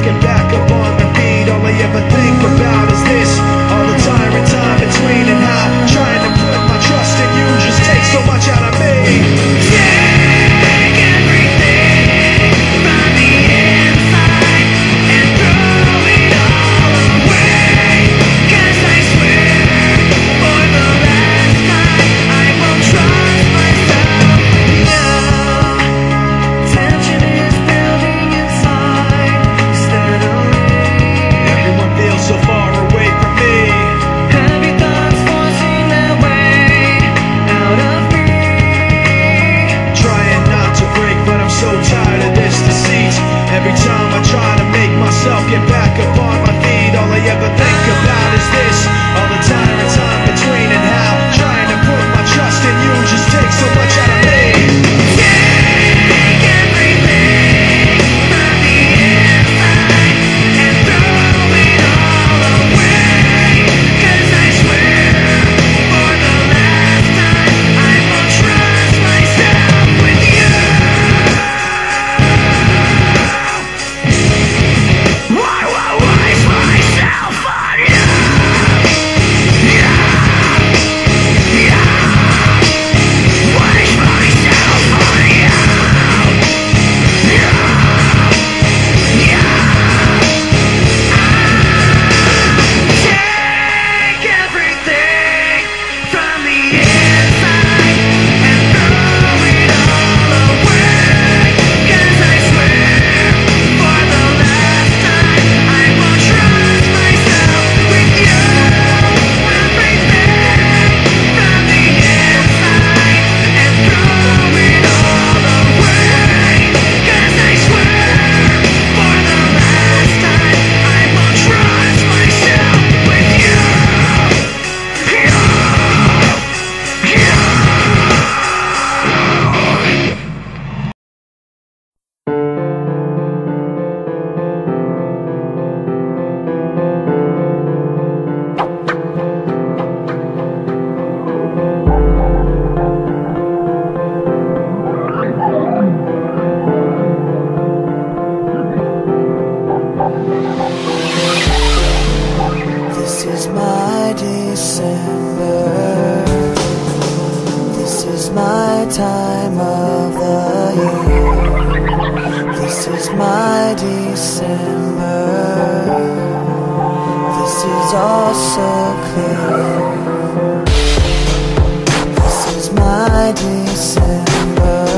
Get down. Time of the year. This is my December. This is all so clear. This is my December.